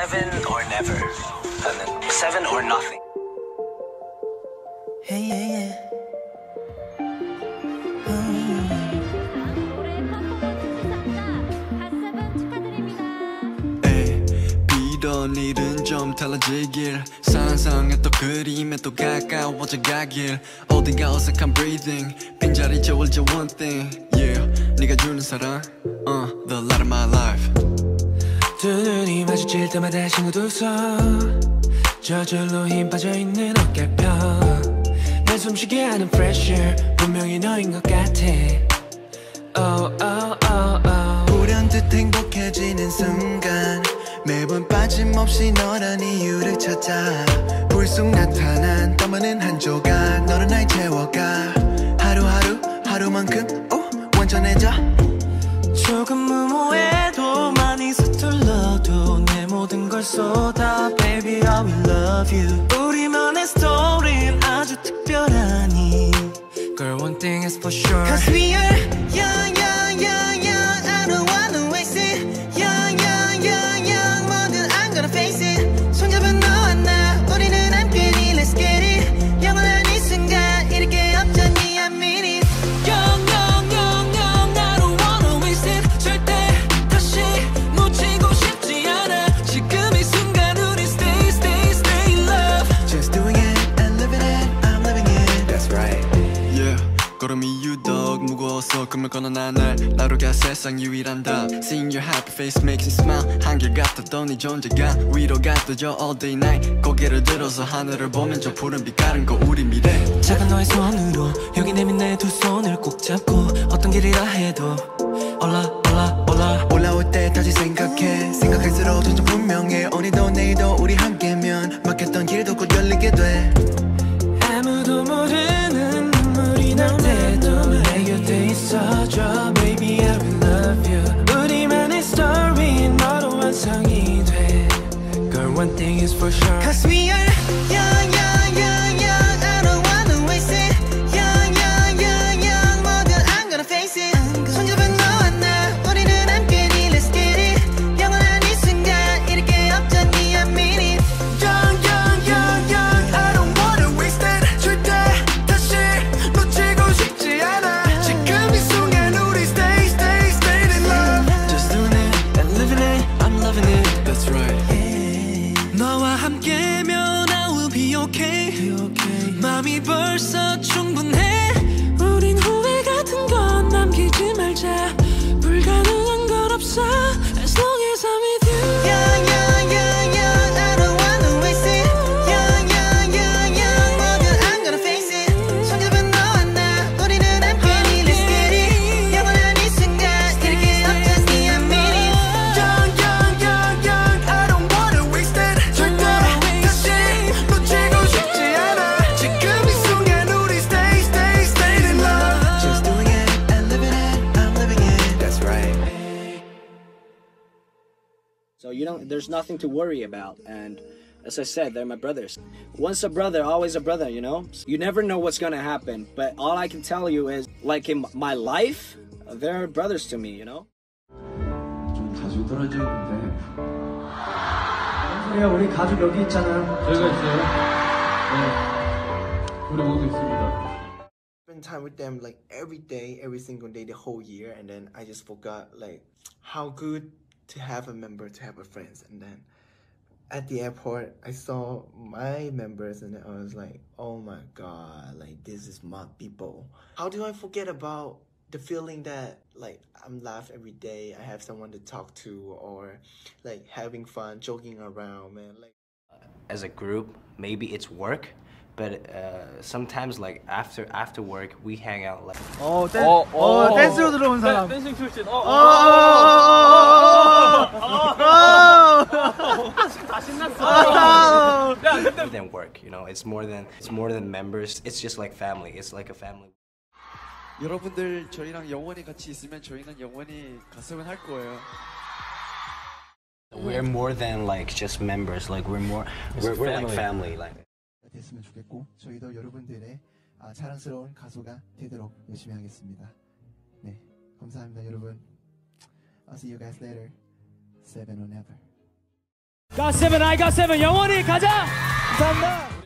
Seven or never. And then seven or nothing. Hey, yeah, yeah. 에이, 비던 일은 좀 달라지길 상상했던 그림에 또 가까워져 가길 어딘가 어색한 breathing 빈자리 채워져 one thing yeah 네가 주는 사랑 uh, the light of my life 두 눈이 마주칠 때마다 신고 두서 저절로 힘 빠져있는 어깨편 날 숨쉬게 하는 pressure 분명히 너인 것 같아. Oh oh oh oh. 불현듯 행복해지는 순간 매번 빠짐없이 너란 이유를 찾아. 불속 나타난 땀 많은 한 조각 너로 날 채워가. 하루하루 하루만큼 오 완전해져? 조금 내 모든 걸 쏟아 Baby I will love you 우리만의 스토리는 아주 특별하니 Girl one thing is for sure Cause we are 꿈을 건너 나날 나로가 세상 유일한 답 Seeing your happy face makes me smile. 한결같았던 네 존재가 위로가 되죠. All day night 고개를 들어서 하늘을 보면 저 푸른 빛깔은 거 우리 미래. 작은 너의 손으로 여기 내민 내 두 손을 꼭 잡고 어떤 길이라 해도 올라 올라 올라. 올라올 때 다시 생각해. 생각할수록 점점 one thing is for sure. Cause we are 벌써 충분해. 우린 후회 같은 건 남기지 말자 you don't there's nothing to worry about and as I said, they're my brothers. Once a brother, always a brother, you know? You never know what's gonna happen, but all I can tell you is like in my life, they're brothers to me, you know? 좀 자주 떨어지는데 소리야 우리 가족 여기 있잖아 저희가 있어요. 네. 우리 모두 있습니다. spend time with them like every day, every single day, the whole year, and then I just forgot like how good to have a member, to have a friends, and then at the airport, I saw my members, and I was like, oh my god, like this is my people. How do I forget about the feeling that like I'm laugh every day, I have someone to talk to, or like having fun, joking around, man, like. As a group, maybe it's work, but uh, sometimes like after after work we hang out like 어, 댄, 어, 댄스로 들어온 사람 댄싱 출신. 어, 어, 어, 어, 어. more than work, you know. It's more than it's more than members. It's just like family. It's like a family. 여러분들 저희랑 영원히 같이 있으면 저희는 영원히 갔으면 할 거예요 We're more than like just members. Like we're more we're, we're like family. Like 됐으면 좋겠고 저희도 여러분들의 아, 자랑스러운 가수가 되도록 열심히 하겠습니다. 네, 감사합니다 여러분. I'll see you guys later. Seven or never. got seven, I got seven. 영원히 가자. 감사합니다.